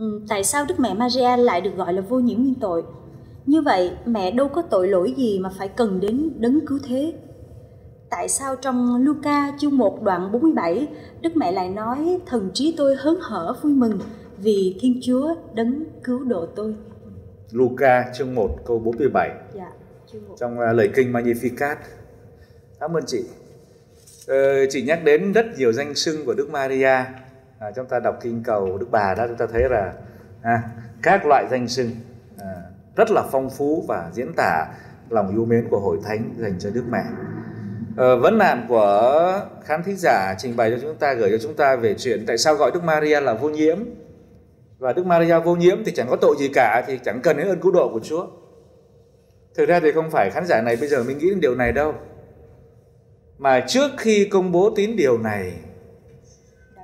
ừ, tại sao Đức Mẹ Maria lại được gọi là vô nhiễm nguyên tội? Như vậy, mẹ đâu có tội lỗi gì mà phải cần đến đấng cứu thế? Tại sao trong Luca chương 1 đoạn 47, Đức Mẹ lại nói thần trí tôi hớn hở vui mừng vì Thiên Chúa đấng cứu độ tôi? Luca chương 1 câu 47 Dạ, chương 1. trong uh, lời kinh Magnificat. Cảm ơn chị. Ờ, chị nhắc đến rất nhiều danh xưng của Đức Maria. À, chúng ta đọc kinh cầu Đức Bà đó chúng ta thấy là à, các loại danh xưng à, rất là phong phú và diễn tả lòng yêu mến của hội thánh dành cho Đức Mẹ. à, vấn nạn của khán thính giả trình bày cho chúng ta gửi cho chúng ta về chuyện tại sao gọi Đức Maria là vô nhiễm và Đức Maria vô nhiễm thì chẳng có tội gì cả thì chẳng cần đến ơn cứu độ của Chúa. Thực ra thì không phải khán giả này bây giờ mình nghĩ đến điều này đâu. Mà trước khi công bố tín điều này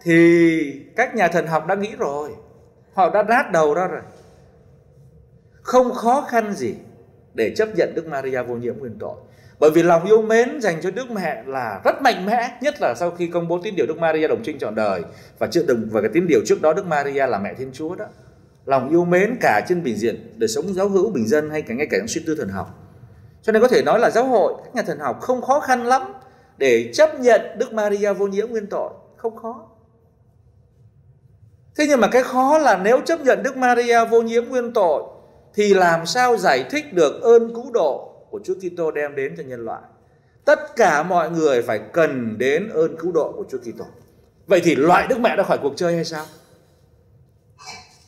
thì các nhà thần học đã nghĩ rồi. Họ đã rát đầu ra rồi. Không khó khăn gì để chấp nhận Đức Maria vô nhiễm nguyên tội. Bởi vì lòng yêu mến dành cho Đức Mẹ là rất mạnh mẽ, nhất là sau khi công bố tín điều Đức Maria đồng trinh trọn đời và trước đừng và cái tín điều trước đó Đức Maria là mẹ Thiên Chúa đó. Lòng yêu mến cả trên bình diện đời sống giáo hữu bình dân hay cả ngay cả trong suy tư thần học. Cho nên có thể nói là giáo hội, các nhà thần học không khó khăn lắm để chấp nhận Đức Maria vô nhiễm nguyên tội, không khó. Thế nhưng mà cái khó là nếu chấp nhận Đức Maria vô nhiễm nguyên tội thì làm sao giải thích được ơn cứu độ của Chúa Kitô đem đến cho nhân loại. Tất cả mọi người phải cần đến ơn cứu độ của Chúa Kitô. Vậy thì loại Đức Mẹ ra khỏi cuộc chơi hay sao?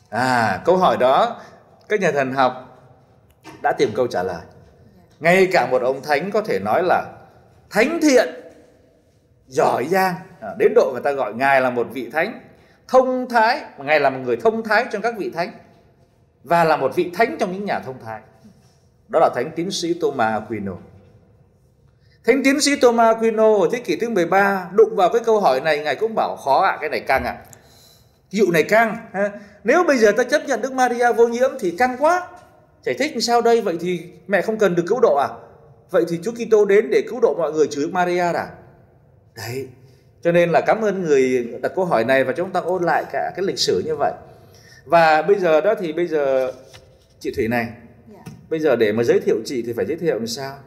À, câu hỏi đó các nhà thần học đã tìm câu trả lời. Ngay cả một ông thánh có thể nói là thánh thiện, giỏi giang, à, đến độ người ta gọi ngài là một vị thánh thông thái, ngài là một người thông thái trong các vị thánh và là một vị thánh trong những nhà thông thái đó là thánh tiến sĩ Thomas Aquino. Thánh tiến sĩ Thomas Aquino ở thế kỷ thứ 13 đụng vào cái câu hỏi này ngài cũng bảo khó ạ, à, cái này căng ạ. À. Dụ này căng. Ha? Nếu bây giờ ta chấp nhận Đức Maria vô nhiễm thì căng quá. Giải thích làm sao đây? Vậy thì mẹ không cần được cứu độ à? Vậy thì Chúa Kitô đến để cứu độ mọi người trừ Đức Maria à? Đấy. Cho nên là cảm ơn người đặt câu hỏi này và chúng ta ôn lại cả cái lịch sử như vậy. Và bây giờ đó thì bây giờ chị Thủy này Bây giờ để mà giới thiệu chị thì phải giới thiệu làm sao?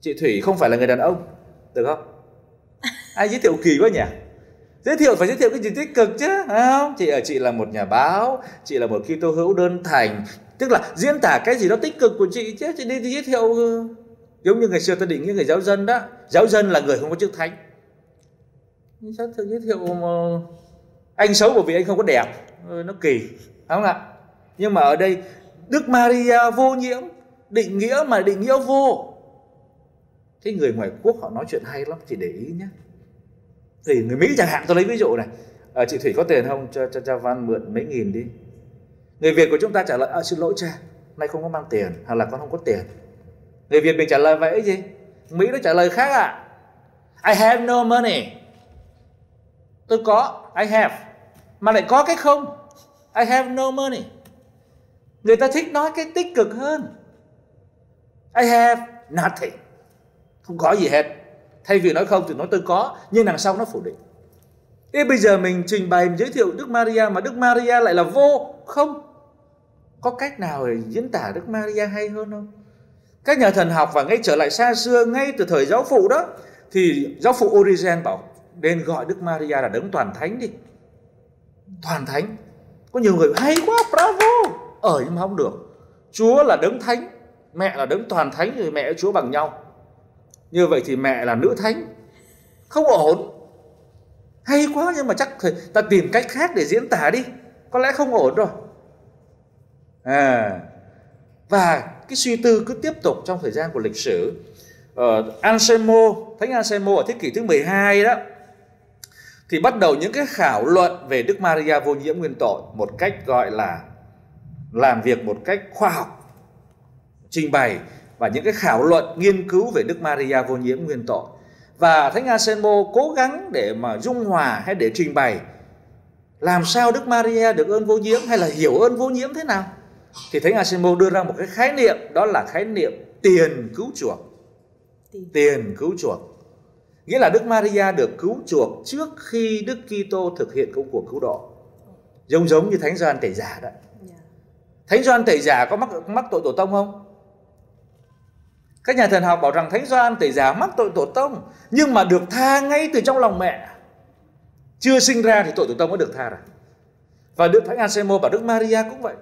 Chị Thủy không phải là người đàn ông, được không? Ai giới thiệu kỳ quá nhỉ? Giới thiệu phải giới thiệu cái gì tích cực chứ, phải không? Chị ở chị là một nhà báo, chị là một Kitô hữu đơn thành, tức là diễn tả cái gì đó tích cực của chị chứ, chị đi giới thiệu giống như ngày xưa ta định nghĩa người giáo dân đó, giáo dân là người không có chức thánh. Sao tự giới thiệu mà anh xấu bởi vì anh không có đẹp, ừ, nó kỳ, phải không ạ? Nhưng mà ở đây Đức Maria vô nhiễm định nghĩa mà định nghĩa vô. Cái người ngoài quốc họ nói chuyện hay lắm chị để ý nhé. Thì người Mỹ chẳng hạn tôi lấy ví dụ này. À, chị Thủy có tiền không? Cho cho cho Văn mượn mấy nghìn đi. Người Việt của chúng ta trả lời à, xin lỗi cha nay không có mang tiền hoặc là con không có tiền người Việt mình trả lời vậy gì Mỹ nó trả lời khác ạ à. I have no money tôi có I have mà lại có cái không I have no money Người ta thích nói cái tích cực hơn. I have nothing. Không có gì hết. Thay vì nói không thì nói tôi có, nhưng đằng sau nó phủ định. Thế bây giờ mình trình bày mình giới thiệu Đức Maria mà Đức Maria lại là vô, không. Có cách nào để diễn tả Đức Maria hay hơn không? Các nhà thần học và ngay trở lại xa xưa, ngay từ thời giáo phụ đó, thì giáo phụ Origen bảo nên gọi Đức Maria là đấng toàn thánh đi. Toàn thánh. Có nhiều người hay quá, bravo! Ở nhưng mà không được. Chúa là đấng thánh mẹ là đấng toàn thánh rồi mẹ chúa bằng nhau. Như vậy thì mẹ là nữ thánh. Không ổn. Hay quá nhưng mà chắc ta tìm cách khác để diễn tả đi. Có lẽ không ổn rồi. À và cái suy tư cứ tiếp tục trong thời gian của lịch sử. Uh, Anselmo thánh Anselmo ở thế kỷ thứ 12 đó thì bắt đầu những cái khảo luận về Đức Maria vô nhiễm nguyên tội một cách gọi là làm việc một cách khoa học trình bày và những cái khảo luận nghiên cứu về Đức Maria vô nhiễm nguyên tội. Và Thánh Anselmo cố gắng để mà dung hòa hay để trình bày làm sao Đức Maria được ơn vô nhiễm hay là hiểu ơn vô nhiễm thế nào? Thì Thánh Anselmo đưa ra một cái khái niệm đó là khái niệm tiền cứu chuộc. Tiền. Cứu chuộc. Nghĩa là Đức Maria được cứu chuộc trước khi Đức Kitô thực hiện công cuộc cứu độ. Giống giống như thánh Gioan tẩy giả đó. Dạ. thánh Gioan tẩy giả có mắc mắc tội tổ tông không? Các nhà thần học bảo rằng thánh Gioan tẩy giả mắc tội tổ tông nhưng mà được tha ngay từ trong lòng mẹ. Chưa sinh ra thì tội tổ tông đã được tha rồi. Và đức thánh Anselmo và đức Maria cũng vậy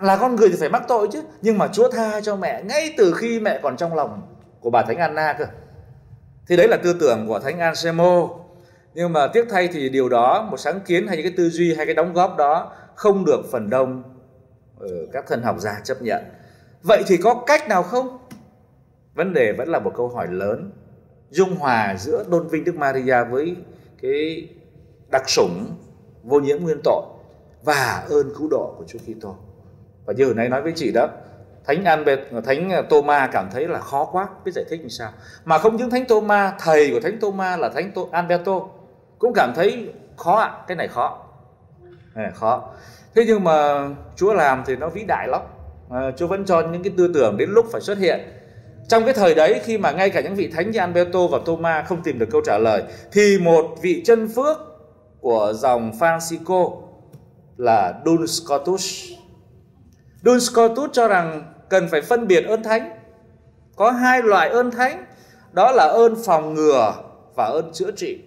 là con người thì phải mắc tội chứ. Nhưng mà Chúa tha cho mẹ ngay từ khi mẹ còn trong lòng của bà thánh Anna cơ. Thì đấy là tư tưởng của thánh Anselmo. Nhưng mà tiếc thay thì điều đó, một sáng kiến hay những cái tư duy hay cái đóng góp đó không được phần đông ở các thần học giả chấp nhận. Vậy thì có cách nào không? Vấn đề vẫn là một câu hỏi lớn. Dung hòa giữa đôn vinh đức maria với cái đặc sủng vô nhiễm nguyên tội và ơn cứu độ của Chúa Kitô. Và như hồi nãy nói với chị đó, Thánh Albert, Thánh Thomas cảm thấy là khó quá, biết giải thích như sao. Mà không những Thánh Thomas, thầy của Thánh Thomas là Thánh Alberto cũng cảm thấy khó ạ, cái này khó. Này, khó. Thế nhưng mà Chúa làm thì nó vĩ đại lắm. À, Chúa vẫn cho những cái tư tưởng đến lúc phải xuất hiện. Trong cái thời đấy khi mà ngay cả những vị thánh như Alberto và Thomas không tìm được câu trả lời thì một vị chân phước của dòng Francisco là Dun Scotus. Dun Scotus cho rằng cần phải phân biệt ơn thánh. Có hai loại ơn thánh, đó là ơn phòng ngừa và ơn chữa trị.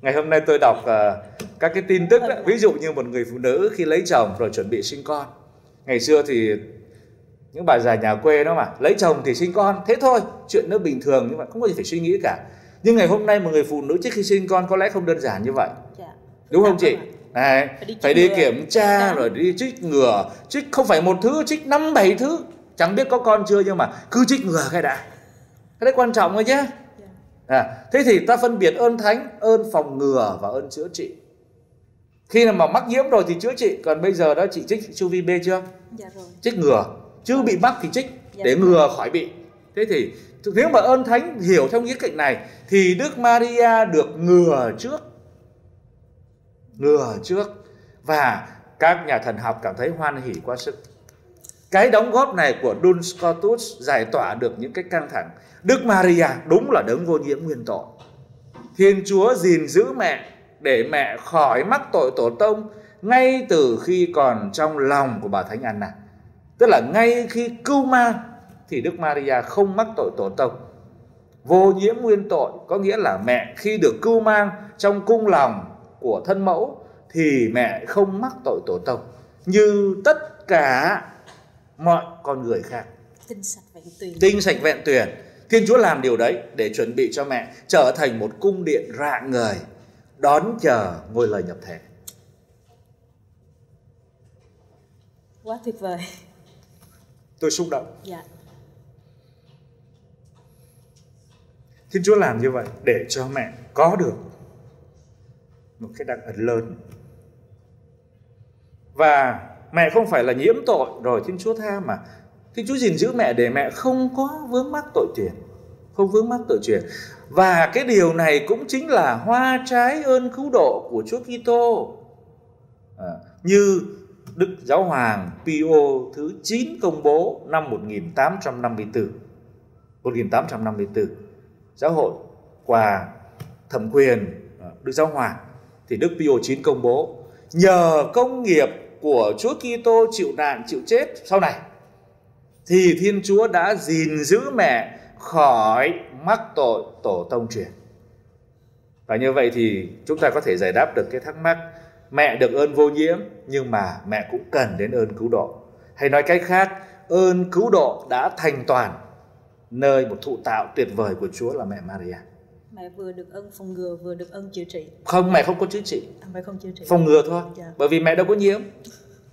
Ngày hôm nay tôi đọc uh, các cái tin tức đó, ví dụ như một người phụ nữ khi lấy chồng rồi chuẩn bị sinh con. Ngày xưa thì những bà già nhà quê đó mà lấy chồng thì sinh con thế thôi chuyện nó bình thường nhưng mà không có gì phải suy nghĩ cả nhưng ngày hôm nay một người phụ nữ trước khi sinh con có lẽ không đơn giản như vậy dạ. đúng không chị này phải đi, phải đi kiểm tra dạ. rồi đi trích ngừa trích không phải một thứ trích năm bảy thứ. Chẳng biết có con chưa nhưng mà cứ trích ngừa cái đã. Cái đấy quan trọng rồi chứ dạ. à, thế thì ta phân biệt ơn thánh ơn phòng ngừa và ơn chữa trị. Khi nào mà mắc nhiễm rồi thì chữa trị. Còn bây giờ đó chị trích chu vi b chưa? Dạ rồi. trích ngừa. Chưa bị mắc thì trích dạ. để ngừa khỏi bị. Thế thì nếu mà ơn thánh hiểu theo nghĩa cạnh này thì đức maria được ngừa trước ngừa trước. Và các nhà thần học cảm thấy hoan hỉ quá sức. Cái đóng góp này của Dun Scotus giải tỏa được những cái căng thẳng. Đức Maria đúng là đấng vô nhiễm nguyên tội. Thiên Chúa gìn giữ mẹ để mẹ khỏi mắc tội tổ tông ngay từ khi còn trong lòng của bà Thánh Anna. Tức là ngay khi cưu mang thì Đức Maria không mắc tội tổ tông. Vô nhiễm nguyên tội có nghĩa là mẹ khi được cưu mang trong cung lòng của thân mẫu thì mẹ không mắc tội tổ tông như tất cả mọi con người khác. Tinh sạch vẹn tuyền. Tinh sạch vẹn tuyền. Thiên chúa làm điều đấy để chuẩn bị cho mẹ trở thành một cung điện rạng người đón chờ ngôi lời nhập thể quá tuyệt vời. Tôi xúc động. Dạ. Thiên Chúa làm như vậy để cho mẹ có được một cái đặc ẩn lớn và mẹ không phải là nhiễm tội rồi Thiên Chúa tha mà Thiên Chúa gìn giữ mẹ để mẹ không có vướng mắc tội truyền không vướng mắc tội truyền và cái điều này cũng chính là hoa trái ơn cứu độ của Chúa Kitô à, như Đức Giáo Hoàng Pio thứ 9 công bố năm 1854. 1854. Giáo hội quà thẩm quyền à, Đức Giáo Hoàng thì Đức Pio 9 công bố, nhờ công nghiệp của Chúa Kitô chịu nạn, chịu chết. Sau này, thì Thiên Chúa đã gìn giữ mẹ khỏi mắc tội tổ tông truyền. Và như vậy thì chúng ta có thể giải đáp được cái thắc mắc, mẹ được ơn vô nhiễm, nhưng mà mẹ cũng cần đến ơn cứu độ. Hay nói cách khác, ơn cứu độ đã thành toàn nơi một thụ tạo tuyệt vời của Chúa là mẹ Maria mẹ vừa được ơn phòng ngừa vừa được ơn chữa trị. Không mẹ không có chữa trị. À, mẹ không chữa trị. Phòng ngừa thôi. Dạ. bởi vì mẹ đâu có nhiễm.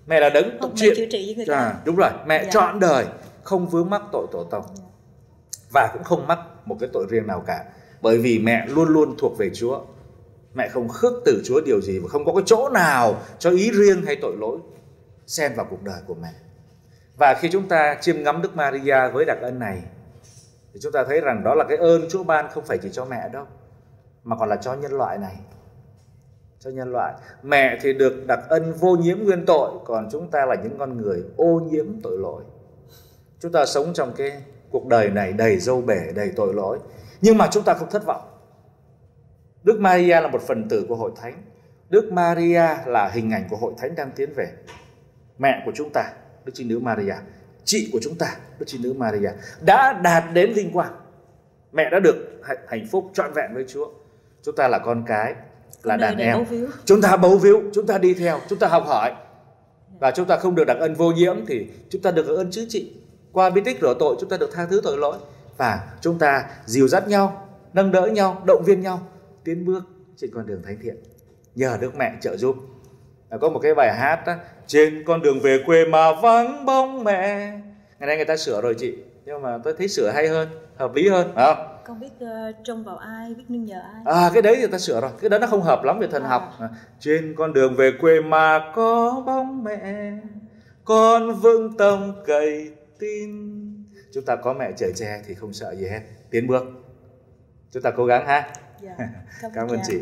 Mẹ là đấng tục chuyện chữa trị với người ta à, đúng rồi. Mẹ dạ. trọn đời không vướng mắc tội tổ tông. Dạ. và cũng không mắc một cái tội riêng nào cả. Bởi vì mẹ luôn luôn thuộc về Chúa. Mẹ không khước từ Chúa điều gì và không có cái chỗ nào cho ý riêng hay tội lỗi. Xen vào cuộc đời của mẹ. Và khi chúng ta chiêm ngắm Đức Maria với đặc ân này thì chúng ta thấy rằng đó là cái ơn Chúa ban không phải chỉ cho mẹ đâu mà còn là cho nhân loại này. Cho nhân loại. Mẹ thì được đặc ân vô nhiễm nguyên tội còn chúng ta là những con người ô nhiễm tội lỗi. Chúng ta sống trong cái cuộc đời này đầy dâu bể, đầy tội lỗi. Nhưng mà chúng ta không thất vọng Đức Maria là một phần tử của hội thánh. Đức Maria là hình ảnh của hội thánh đang tiến về. Mẹ của chúng ta, Đức Trinh Nữ Maria, chị của chúng ta, Đức Trinh Nữ Maria đã đạt đến vinh quang. Mẹ đã được hạnh phúc trọn vẹn với Chúa. Chúng ta là con cái, là đàn em. Chúng ta bấu víu, chúng ta đi theo, chúng ta học hỏi. Và chúng ta không được đặc ân vô nhiễm thì chúng ta được ơn chữa trị. Qua bí tích rửa tội chúng ta được tha thứ tội lỗi và chúng ta dìu dắt nhau, nâng đỡ nhau, động viên nhau tiến bước trên con đường thánh thiện nhờ Đức Mẹ trợ giúp. Có một cái bài hát đó, trên con đường về quê mà vắng bóng mẹ. Ngày nay người ta sửa rồi chị, nhưng mà tôi thấy sửa hay hơn, hợp lý hơn, phải không? Con biết uh, trông vào ai, biết nương nhờ ai. À cái đấy thì ta sửa rồi, cái đó nó không hợp lắm về thần à. học. À, trên con đường về quê mà có bóng mẹ, con vững tâm cậy tin. Chúng ta có mẹ chở che thì không sợ gì hết, tiến bước. Chúng ta cố gắng ha. Dạ, cảm ơn chị